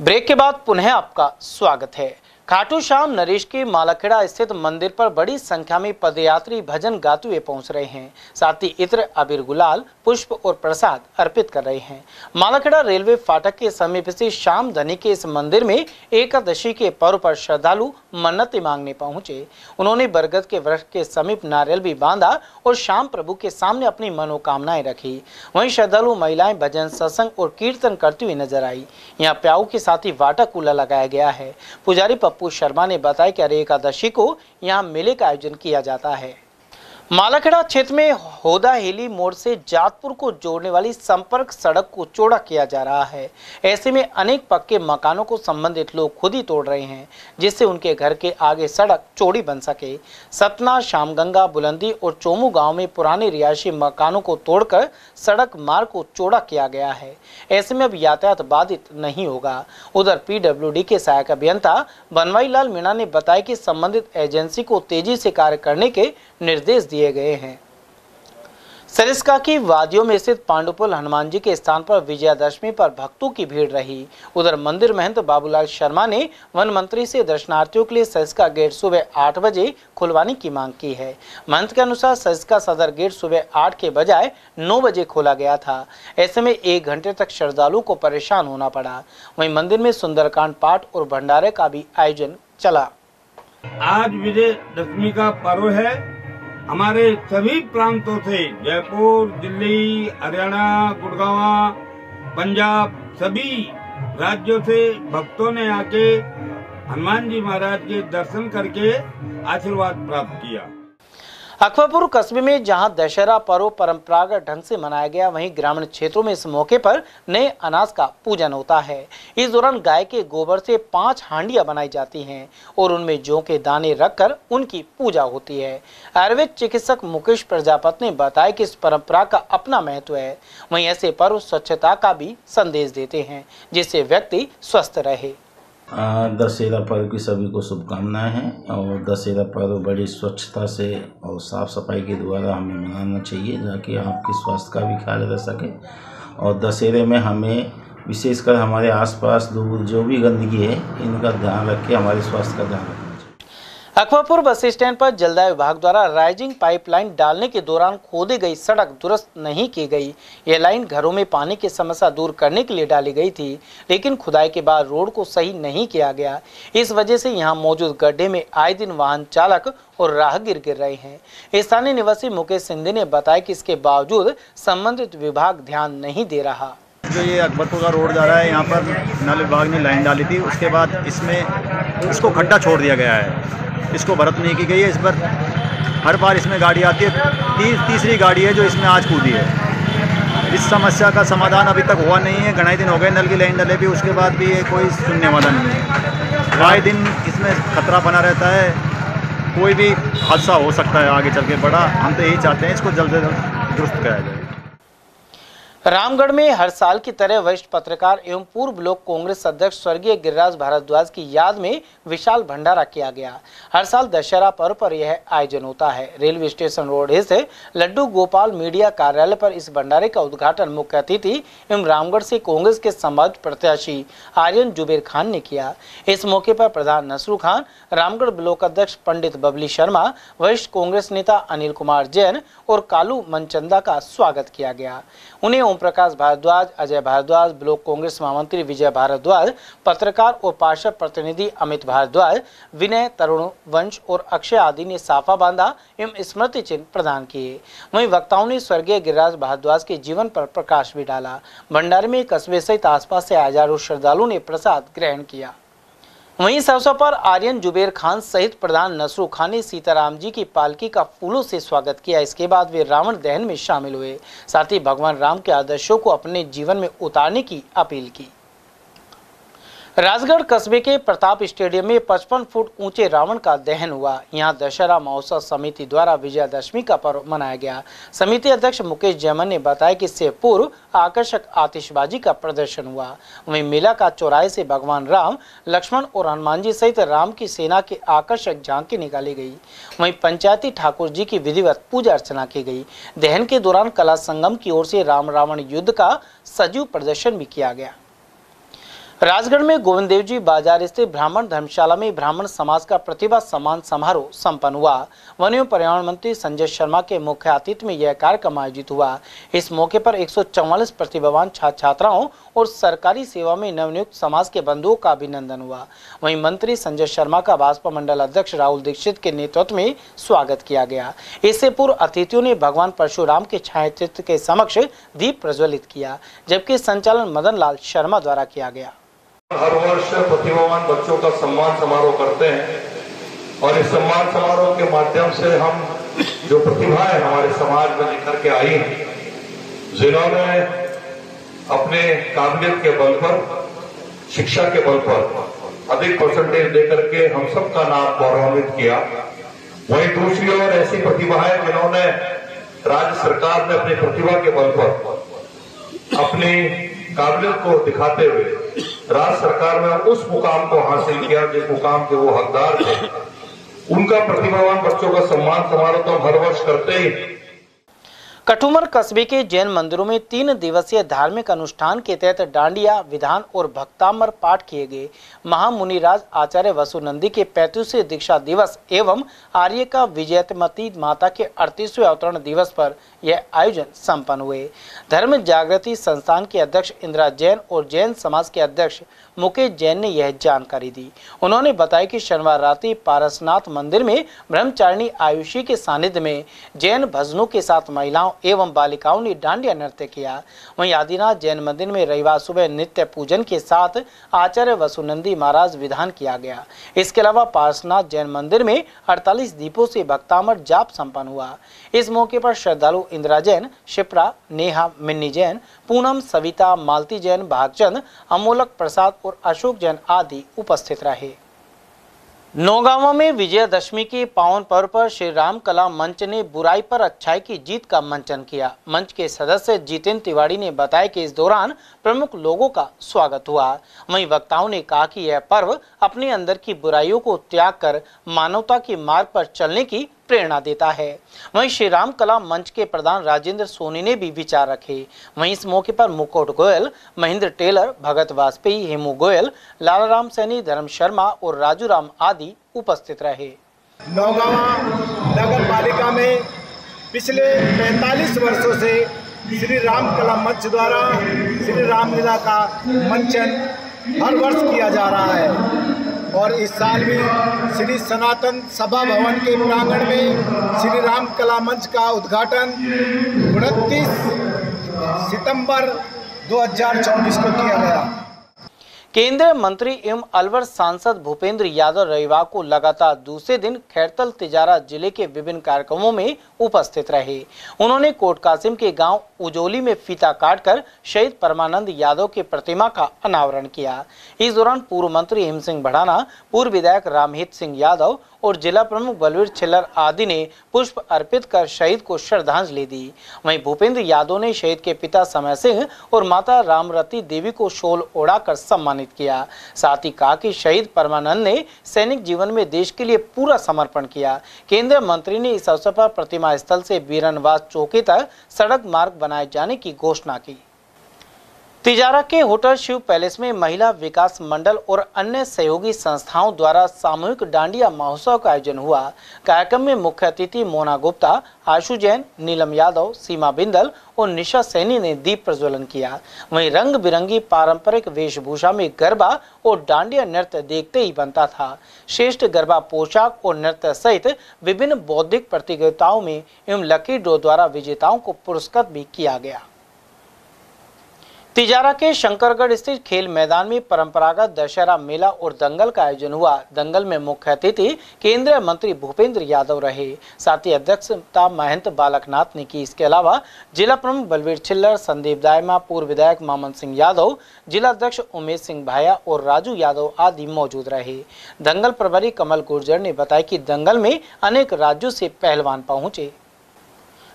break के बाद पुनः आपका स्वागत है। खाटू श्याम नरेश के मालाखेड़ा स्थित मंदिर पर बड़ी संख्या में पदयात्री भजन गाते हुए पहुँच रहे हैं। साथ ही इत्र अबीर गुलाल, पुष्प और प्रसाद अर्पित कर रहे हैं। मालाखेड़ा रेलवे फाटक के समीप से श्याम धनी के इस मंदिर में एकादशी के पर्व पर श्रद्धालु मन्नतें मांगने पहुँचे। उन्होंने बरगद के वृक्ष के समीप नारियल भी बांधा और श्याम प्रभु के सामने अपनी मनोकामनाएँ रखी। वहीं श्रद्धालु महिलाएँ भजन, सत्संग और कीर्तन करती हुई नज़र आई। यहाँ प्याऊ के साथ ही वाटर कूलर लगाया गया है। पुजारी पप्पू शर्मा ने बताया कि हर एकादशी को यहाँ मेले का आयोजन किया जाता है। मालाखेड़ा क्षेत्र में होदा हेली मोड़ से जातपुर को जोड़ने वाली संपर्क सड़क को चौड़ा किया जा रहा है। ऐसे में अनेक पक्के मकानों को संबंधित लोग खुद ही तोड़ रहे हैं, जिससे उनके घर के आगे सड़क चौड़ी बन सके। सतना, शामगंगा, बुलंदी और चोमू गाँव में पुराने रिहायशी मकानों को तोड़कर सड़क मार्ग को चौड़ा किया गया है। ऐसे में अब यातायात बाधित नहीं होगा। उधर पीडब्ल्यूडी के सहायक अभियंता बनवाई लाल मीणा ने बताया कि संबंधित एजेंसी को तेज़ी से कार्य करने के निर्देश दिए गए हैं। सरिस्का की वादियों में स्थित पांडुपुल हनुमान जी के स्थान पर विजयादशमी पर भक्तों की भीड़ रही। उधर मंदिर महंत बाबूलाल शर्मा ने वन मंत्री से दर्शनार्थियों के लिए सरिस्का गेट सुबह आठ बजे खुलवाने की मांग की है। महंत के अनुसार सरिस्का सदर गेट सुबह आठ के बजाय नौ बजे खोला गया था। ऐसे में एक घंटे तक श्रद्धालुओं को परेशान होना पड़ा। वही मंदिर में सुंदरकांड पाठ और भंडारे का भी आयोजन चला। आज विजय दशमी का पर्व है। हमारे सभी प्रांतों से जयपुर, दिल्ली, हरियाणा, गुड़गावा, पंजाब, सभी राज्यों से भक्तों ने आके हनुमान जी महाराज के दर्शन करके आशीर्वाद प्राप्त किया। अकबरपुर कस्बे में, जहाँ दशहरा पर्व परंपरागत ढंग से मनाया गया, वहीं ग्रामीण क्षेत्रों में इस मौके पर नए अनाज का पूजन होता है। इस दौरान गाय के गोबर से पाँच हांडियाँ बनाई जाती हैं और उनमें जौ के दाने रखकर उनकी पूजा होती है। आयुर्वेद चिकित्सक मुकेश प्रजापत ने बताया कि इस परंपरा का अपना महत्व है। वहीं ऐसे पर्व स्वच्छता का भी संदेश देते हैं, जिससे व्यक्ति स्वस्थ रहे। दशहरा पर्व की सभी को शुभकामनाएँ हैं और दशहरा पर्व बड़ी स्वच्छता से और साफ़ सफ़ाई के द्वारा हमें मनाना चाहिए ताकि आपके स्वास्थ्य का भी ख्याल रह सके। और दशहरे में हमें विशेषकर हमारे आसपास दूर जो भी गंदगी है, इनका ध्यान रख के हमारे स्वास्थ्य का ध्यान रखना अकबरपुर बस स्टैंड पर जलदाय विभाग द्वारा राइजिंग पाइपलाइन डालने के दौरान खोदी गई सड़क दुरुस्त नहीं की गई। यह लाइन घरों में पानी की समस्या दूर करने के लिए डाली गई थी, लेकिन खुदाई के बाद रोड को सही नहीं किया गया। इस वजह से यहाँ मौजूद गड्ढे में आए दिन वाहन चालक और राहगीर गिर रहे हैं। स्थानीय निवासी मुकेश सिंधे ने बताया कि इसके बावजूद संबंधित विभाग ध्यान नहीं दे रहा। जो ये अकबरपुर का रोड जा रहा है यहाँ पर नल विभाग ने लाइन डाली थी। उसके बाद इसमें इसको खड्डा छोड़ दिया गया है। इसको भरत नहीं की गई है। इस पर हर बार इसमें गाड़ी आती है। ती, तीसरी गाड़ी है जो इसमें आज कूदी है। इस समस्या का समाधान अभी तक हुआ नहीं है। घनाई दिन हो गए नल की लाइन डले भी। उसके बाद भी ये कोई सुनने वाला नहीं है। आए दिन इसमें खतरा बना रहता है। कोई भी हादसा हो सकता है आगे चल के बड़ा। हम तो यही चाहते हैं इसको जल्द से जल्द दुरुस्त कराया जाए। रामगढ़ में हर साल की तरह वरिष्ठ पत्रकार एवं पूर्व ब्लॉक कांग्रेस अध्यक्ष स्वर्गीय गिरिराज भारद्वाज की याद में विशाल भंडारा किया गया। हर साल दशहरा पर्व पर यह आयोजन होता है। रेलवे स्टेशन रोड स्थित लड्डू गोपाल मीडिया कार्यालय पर इस भंडारे का उद्घाटन मुख्य अतिथि एवं रामगढ़ से कांग्रेस के संभावित प्रत्याशी आर्यन जुबेर खान ने किया। इस मौके पर प्रधान नसरू खान, रामगढ़ ब्लॉक अध्यक्ष पंडित बबली शर्मा, वरिष्ठ कांग्रेस नेता अनिल कुमार जैन और कालू मनचंदा का स्वागत किया गया। उन्हें ओम प्रकाश भारद्वाज, अजय भारद्वाज, ब्लॉक कांग्रेस महामंत्री विजय भारद्वाज, पत्रकार और पार्षद प्रतिनिधि अमित भारद्वाज, विनय तरुण वंश और अक्षय आदि ने साफा बांधा एवं स्मृति चिन्ह प्रदान किए। वहीं वक्ताओं ने स्वर्गीय गिरिराज भारद्वाज के जीवन पर प्रकाश भी डाला। भंडारे में कस्बे सहित आसपास से हज़ारों श्रद्धालुओं ने प्रसाद ग्रहण किया। वहीं इस अवसर पर आर्यन जुबेर खान सहित प्रधान नसरू खान ने सीताराम जी की पालकी का फूलों से स्वागत किया। इसके बाद वे रावण दहन में शामिल हुए। साथ ही भगवान राम के आदर्शों को अपने जीवन में उतारने की अपील की। राजगढ़ कस्बे के प्रताप स्टेडियम में 55 फुट ऊँचे रावण का दहन हुआ। यहाँ दशहरा महोत्सव समिति द्वारा विजयादशमी का पर्व मनाया गया। समिति अध्यक्ष मुकेश जयमन ने बताया कि इससे पूर्व आकर्षक आतिशबाजी का प्रदर्शन हुआ। वहीं मेला का चौराहे से भगवान राम, लक्ष्मण और हनुमान जी सहित राम की सेना की आकर्षक झांकी निकाली गई। वहीं पंचायती ठाकुर जी की विधिवत पूजा अर्चना की गई। दहन के दौरान कला संगम की ओर से राम रावण युद्ध का सजीव प्रदर्शन भी किया गया। राजगढ़ में गोविंद देव जी बाज़ार स्थित ब्राह्मण धर्मशाला में ब्राह्मण समाज का प्रतिभा सम्मान समारोह संपन्न हुआ। वन एवं पर्यावरण मंत्री संजय शर्मा के मुख्य आतिथ्य में यह कार्यक्रम आयोजित हुआ। इस मौके पर 144 प्रतिभावान छात्र छात्राओं और सरकारी सेवा में नवनियुक्त समाज के बंधुओं का अभिनंदन हुआ। वहीं मंत्री संजय शर्मा का भाजपा मंडल अध्यक्ष राहुल दीक्षित के नेतृत्व में स्वागत किया गया। इससे पूर्व अतिथियों ने भगवान परशुराम के छायाचित्र के समक्ष दीप प्रज्वलित किया, जबकि संचालन मदन लाल शर्मा द्वारा किया गया। हर वर्ष प्रतिभावान बच्चों का सम्मान समारोह करते हैं। और इस सम्मान समारोह के माध्यम से हम जो प्रतिभाएँ हमारे समाज में निखर के आई हैं, जिन्होंने अपने काबिलियत के बल पर, शिक्षा के बल पर अधिक परसेंटेज देकर के हम सबका नाम गौरवान्वित किया। वहीं दूसरी ओर ऐसी प्रतिभाएँ जिन्होंने राज्य सरकार ने अपनी प्रतिभा के बल पर अपनी काबिलियत को दिखाते हुए राज्य सरकार ने उस मुकाम को हासिल किया, जिस मुकाम के वो हकदार थे। उनका प्रतिभावान बच्चों का सम्मान समारोह तो हम हर वर्ष करते ही कठुमर कस्बे के जैन मंदिरों में तीन दिवसीय धार्मिक अनुष्ठान के तहत डांडिया, विधान और भक्तामर पाठ किए गए। महामुनिराज आचार्य वसुनंदी के पैंतीसवें दीक्षा दिवस एवं आर्य का विजयतमती माता के अड़तीसवें अवतरण दिवस पर यह आयोजन संपन्न हुए। धर्म जागृति संस्थान के अध्यक्ष इंदिरा जैन और जैन समाज के अध्यक्ष मुकेश जैन ने यह जानकारी दी। उन्होंने बताया कि शनिवार रात्रि पारसनाथ मंदिर में ब्रह्मचारिणी आयुषी के सानिध्य में जैन भजनों के साथ महिलाओं एवं बालिकाओं ने डांडिया नृत्य किया। वहीं आदिनाथ जैन मंदिर में रविवार सुबह नित्य पूजन के साथ आचार्य वसुनंदी महाराज विधान किया गया। इसके अलावा पारसनाथ जैन मंदिर में 48 दीपों से भक्तामर जाप संपन्न हुआ। इस मौके पर श्रद्धालु इंदिरा जैन, शिप्रा, नेहा, मिन्नी जैन, पूनम, सविता, मालती जैन, भागचंद, अमोलक प्रसाद और अशोक जैन आदि उपस्थित रहे। नौगांवा में विजयादशमी के पावन पर्व पर श्री राम कला मंच ने बुराई पर अच्छाई की जीत का मंचन किया। मंच के सदस्य जितेंद्र तिवारी ने बताया कि इस दौरान प्रमुख लोगों का स्वागत हुआ। वहीं वक्ताओं ने कहा कि यह पर्व अपने अंदर की बुराइयों को त्याग कर मानवता के मार्ग पर चलने की प्रेरणा देता है। वहीं श्री राम कला मंच के प्रधान राजेंद्र सोनी ने भी विचार रखे। वहीं इस मौके पर मुकुट गोयल, महेंद्र टेलर, भगत वाजपेयी, हेमू गोयल, लालाराम सैनी, धर्म शर्मा और राजू राम आदि उपस्थित रहे। नौगावा नगर पालिका में पिछले 45 वर्षों से श्री राम कला मंच द्वारा श्री रामलीला का मंचन हर वर्ष किया जा रहा है। और इस साल भी श्री सनातन सभा भवन के प्रांगण में श्री राम कला मंच का उद्घाटन उनतीस सितंबर 2024 को किया गया। केंद्रीय मंत्री एवं अलवर सांसद भूपेंद्र यादव रविवार को लगातार दूसरे दिन खैरतल तिजारा ज़िले के विभिन्न कार्यक्रमों में उपस्थित रहे। उन्होंने कोट कासिम के गाँव उजोली में फीता काटकर शहीद परमानंद यादव की प्रतिमा का अनावरण किया। इस दौरान पूर्व मंत्री हिम सिंह भड़ाना, पूर्व विधायक रामहित सिंह यादव और जिला प्रमुख बलवीर छिल्लर आदि ने पुष्प अर्पित कर शहीद को श्रद्धांजलि दी। वहीं भूपेंद्र यादव ने शहीद के पिता समय सिंह और माता रामरती देवी को शोल ओढ़ाकर सम्मानित किया। साथ ही कहा कि शहीद परमानंद ने सैनिक जीवन में देश के लिए पूरा समर्पण किया। केंद्रीय मंत्री ने इस अवसर पर प्रतिमा स्थल से बीरनवास चौकी तक सड़क मार्ग बनाए जाने की घोषणा की। तिजारा के होटल शिव पैलेस में महिला विकास मंडल और अन्य सहयोगी संस्थाओं द्वारा सामूहिक डांडिया महोत्सव का आयोजन हुआ। कार्यक्रम में मुख्य अतिथि मोना गुप्ता, आशु जैन, नीलम यादव, सीमा बिंदल और निशा सैनी ने दीप प्रज्वलन किया। वहीं रंग बिरंगी पारंपरिक वेशभूषा में गरबा और डांडिया नृत्य देखते ही बनता था। श्रेष्ठ गरबा पोशाक और नृत्य सहित विभिन्न बौद्धिक प्रतियोगिताओं में एवं लकी ड्रॉ द्वारा विजेताओं को पुरस्कृत भी किया गया। तिजारा के शंकरगढ़ स्थित खेल मैदान में परंपरागत दशहरा मेला और दंगल का आयोजन हुआ। दंगल में मुख्य अतिथि केंद्रीय मंत्री भूपेंद्र यादव रहे। साथ ही अध्यक्षता महंत बालकनाथ ने की। इसके अलावा जिला प्रमुख बलवीर छिल्लर, संदीप दायमा, पूर्व विधायक मामन सिंह यादव, जिला अध्यक्ष उमेश सिंह भाया और राजू यादव आदि मौजूद रहे। दंगल प्रभारी कमल गुर्जर ने बताया की दंगल में अनेक राज्यों से पहलवान पहुँचे।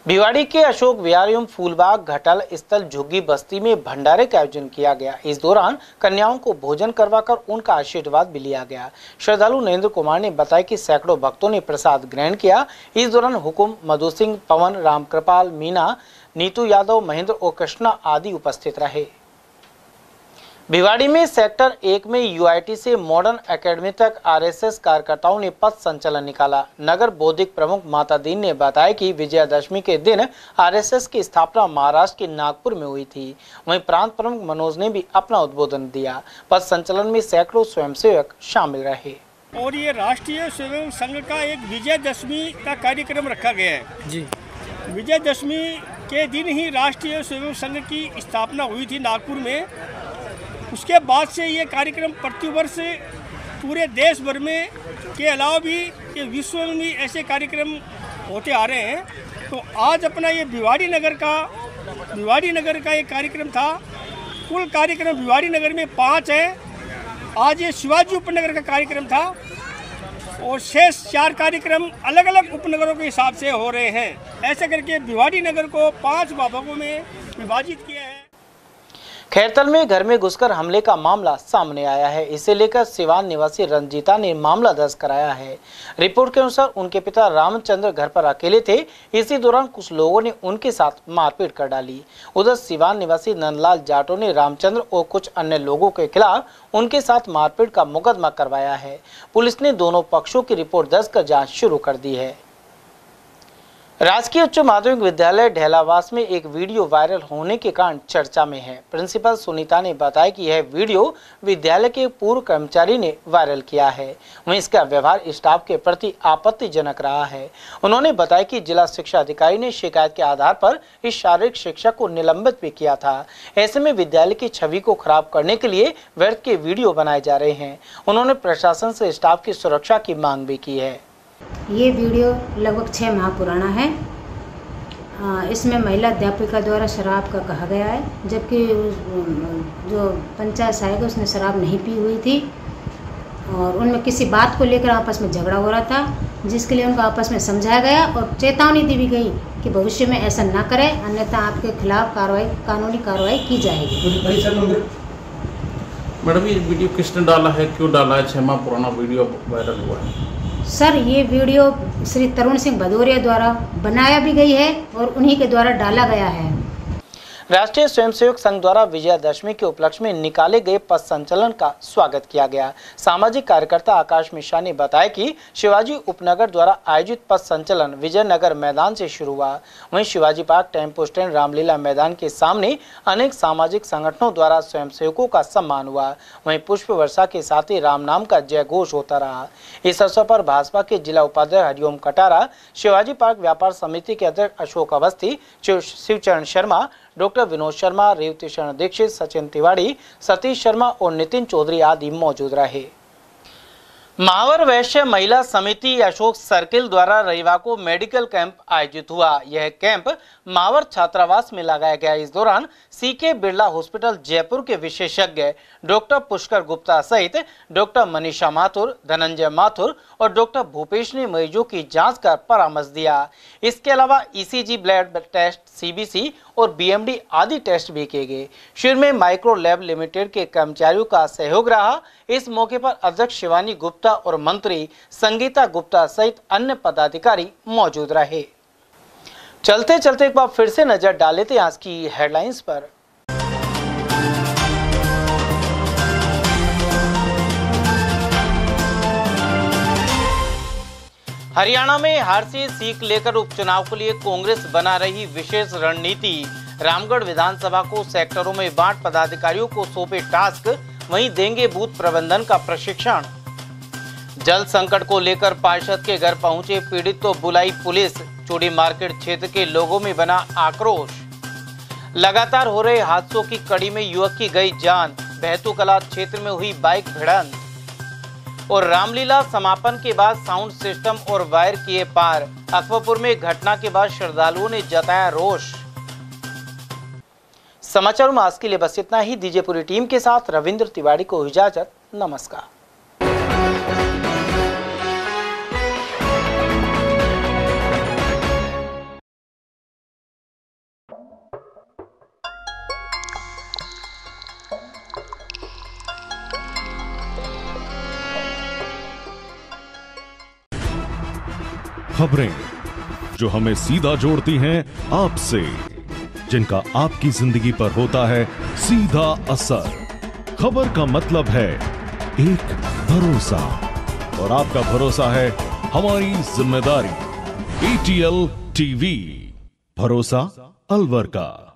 भिवाड़ी के अशोक विहार एवं फूलबाग, घटल स्थल, झुग्गी बस्ती में भंडारे का आयोजन किया गया। इस दौरान कन्याओं को भोजन करवाकर उनका आशीर्वाद भी लिया गया। श्रद्धालु नरेंद्र कुमार ने बताया कि सैकड़ों भक्तों ने प्रसाद ग्रहण किया। इस दौरान हुकुम मधु सिंह, पवन रामकृपाल, मीना, नीतू यादव, महेंद्र और कृष्णा आदि उपस्थित रहे। भिवाड़ी में सेक्टर एक में यूआईटी से मॉडर्न एकेडमी तक आरएसएस कार्यकर्ताओं ने पथ संचलन निकाला। नगर बौद्धिक प्रमुख माता दीन ने बताया कि विजयादशमी के दिन आरएसएस की स्थापना महाराष्ट्र के नागपुर में हुई थी। वहीं प्रांत प्रमुख मनोज ने भी अपना उद्बोधन दिया। पथ संचलन में सैकड़ों स्वयंसेवक शामिल रहे। और ये राष्ट्रीय स्वयं संघ का एक विजयदशमी का कार्यक्रम रखा गया है। जी। विजयदशमी के दिन ही राष्ट्रीय स्वयं संघ की स्थापना हुई थी नागपुर में। उसके बाद से ये कार्यक्रम प्रतिवर्ष पूरे देश भर में के अलावा भी ये विश्व में भी ऐसे कार्यक्रम होते आ रहे हैं। तो आज अपना ये भिवाड़ी नगर का, भिवाड़ी नगर का एक कार्यक्रम था। कुल कार्यक्रम भिवाड़ी नगर में पाँच है। आज ये शिवाजी उपनगर का कार्यक्रम था। और शेष चार कार्यक्रम अलग अलग उपनगरों के हिसाब से हो रहे हैं। ऐसे करके भिवाड़ी नगर को पाँच भागों में विभाजित किया खैरतल में घर में घुसकर हमले का मामला सामने आया है। इसे लेकर सिवान निवासी रंजीता ने मामला दर्ज कराया है। रिपोर्ट के अनुसार उनके पिता रामचंद्र घर पर अकेले थे। इसी दौरान कुछ लोगों ने उनके साथ मारपीट कर डाली। उधर सिवान निवासी नंदलाल जाटो ने रामचंद्र और कुछ अन्य लोगों के खिलाफ उनके साथ मारपीट का मुकदमा करवाया है। पुलिस ने दोनों पक्षों की रिपोर्ट दर्ज कर जाँच शुरू कर दी है। राजकीय उच्च माध्यमिक विद्यालय ढेलावास में एक वीडियो वायरल होने के कारण चर्चा में है। प्रिंसिपल सुनीता ने बताया कि यह वीडियो विद्यालय के पूर्व कर्मचारी ने वायरल किया है। वहीं इसका व्यवहार स्टाफ के प्रति आपत्तिजनक रहा है। उन्होंने बताया कि जिला शिक्षा अधिकारी ने शिकायत के आधार पर इस शारीरिक शिक्षक को निलंबित भी किया था। ऐसे में विद्यालय की छवि को खराब करने के लिए व्यर्थ के वीडियो बनाए जा रहे हैं। उन्होंने प्रशासन से स्टाफ की सुरक्षा की मांग भी की है। ये वीडियो लगभग छः माह पुराना है। इसमें महिला अध्यापिका द्वारा शराब का कहा गया है जबकि जो पंचायत सहायक उसने शराब नहीं पी हुई थी। और उनमें किसी बात को लेकर आपस में झगड़ा हो रहा था जिसके लिए उनको आपस में समझाया गया और चेतावनी दी भी गई कि भविष्य में ऐसा ना करें अन्यथा आपके खिलाफ कार्रवाई कानूनी कार्रवाई की जाएगी। मैडम ये वीडियो किसने डाला है क्यों डाला है? छः माह पुराना वीडियो वायरल हुआ है। सर, ये वीडियो श्री तरुण सिंह भदौरिया द्वारा बनाया भी गई है और उन्हीं के द्वारा डाला गया है। राष्ट्रीय स्वयंसेवक संघ द्वारा विजयादशमी के उपलक्ष्य में निकाले गए पथ संचलन का स्वागत किया गया। सामाजिक कार्यकर्ता आकाश मिश्रा ने बताया कि शिवाजी उपनगर द्वारा आयोजित पथ संचलन विजयनगर मैदान से शुरू हुआ। वहीं Shivaji park, tempo stand, Ramlila मैदान के सामने अनेक सामाजिक संगठनों द्वारा स्वयंसेवकों का सम्मान हुआ। वहीं पुष्प वर्षा के साथ ही राम नाम का जय घोष होता रहा। इस अवसर पर भाजपा के जिला उपाध्यक्ष हरिओम कटारा, शिवाजी पार्क व्यापार समिति के अध्यक्ष अशोक अवस्थी शिवचरण शर्मा डॉक्टर विनोद शर्मा, रेवती शरण दीक्षित, सचिन तिवाड़ी सतीश शर्मा और नितिन चौधरी आदि मौजूद रहे। महावर वैश्य महिला समिति अशोक सर्किल द्वारा रविवार को मेडिकल कैंप आयोजित हुआ। यह कैंप मावर छात्रावास में लगाया गया। इस दौरान सीके बिरला हॉस्पिटल जयपुर के विशेषज्ञ डॉक्टर पुष्कर गुप्ता सहित डॉक्टर मनीषा माथुर, धनंजय माथुर और डॉक्टर भूपेश ने मरीजों की जाँच कर परामर्श दिया। इसके अलावा ईसीजी ब्लड टेस्ट सीबीसी और बीएमडी आदि टेस्ट भी किए गए। शिविर में माइक्रो लैब लिमिटेड के कर्मचारियों का सहयोग रहा। इस मौके पर अध्यक्ष शिवानी गुप्ता और मंत्री संगीता गुप्ता सहित अन्य पदाधिकारी मौजूद रहे। चलते चलते एक बार फिर से नज़र डाले थे आज की हेडलाइंस पर। हरियाणा में हार से सीख लेकर उपचुनाव के लिए कांग्रेस बना रही विशेष रणनीति। रामगढ़ विधानसभा को सेक्टरों में बांट पदाधिकारियों को सौंपे टास्क, वहीं देंगे बूथ प्रबंधन का प्रशिक्षण। जल संकट को लेकर पार्षद के घर पहुँचे पीड़ित तो बुलाई पुलिस। चूड़ी मार्केट क्षेत्र के लोगों में बना आक्रोश। लगातार हो रहे हादसों की कड़ी में युवक की गई जान बहतू कला क्षेत्र में हुई बाइक भिड़ंत। और रामलीला समापन के बाद साउंड सिस्टम और वायर किए पार। अकबरपुर में घटना के बाद श्रद्धालुओं ने जताया रोष। समाचार में आज के लिए बस इतना ही। दीजिए पूरी टीम के साथ रविंद्र तिवारी को इजाज़त। नमस्कार। खबरें जो हमें सीधा जोड़ती हैं आपसे, जिनका आपकी ज़िंदगी पर होता है सीधा असर। खबर का मतलब है एक भरोसा, और आपका भरोसा है हमारी ज़िम्मेदारी। एटीएल टीवी भरोसा अलवर का।